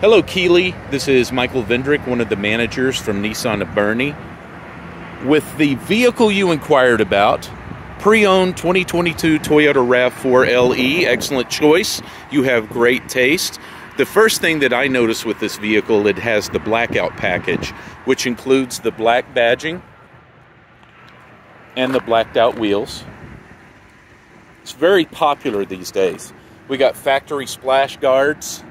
Hello, Keeley. This is Michael Vendrick, one of the managers from Nissan of Boerne. With the vehicle you inquired about, pre owned 2022 Toyota RAV4 LE, excellent choice. You have great taste. The first thing that I noticed with this vehicle, it has the blackout package, which includes the black badging and the blacked out wheels. It's very popular these days. We got factory splash guards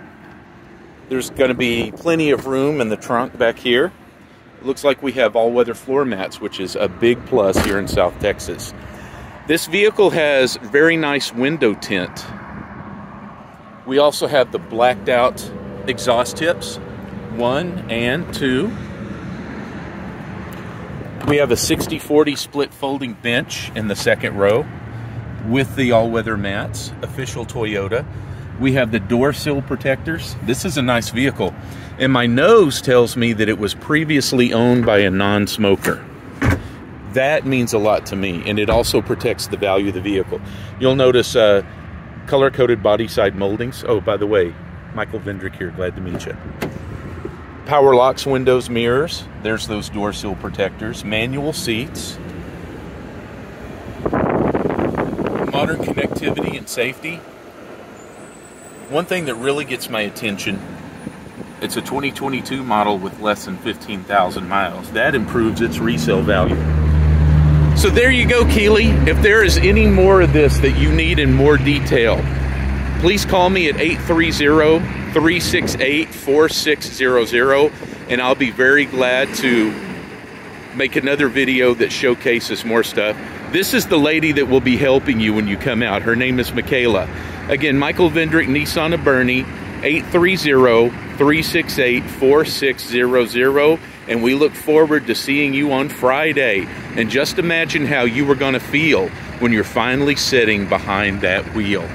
there's going to be plenty of room in the trunk back here. Looks like we have all-weather floor mats, which is a big plus here in South Texas. This vehicle has very nice window tint. We also have the blacked out exhaust tips, one and two. We have a 60-40 split folding bench in the second row with the all-weather mats, official Toyota. We have the door sill protectors. This is a nice vehicle. And my nose tells me that it was previously owned by a non-smoker. That means a lot to me, and it also protects the value of the vehicle. You'll notice uh, color-coded body side moldings. Oh, by the way, Michael Vendrick here. Glad to meet you. Power locks, windows, mirrors. There's those door sill protectors. Manual seats. Modern connectivity and safety. One thing that really gets my attention, it's a 2022 model with less than 15,000 miles. That improves its resale value. So there you go, Keeley. If there is any more of this that you need in more detail, please call me at 830-368-4600 and I'll be very glad to make another video that showcases more stuff. This is the lady that will be helping you when you come out. Her name is Michaela. Again, Michael Vendrick, Nissan of Boerne, 830-368-4600. And we look forward to seeing you on Friday. And just imagine how you were going to feel when you're finally sitting behind that wheel.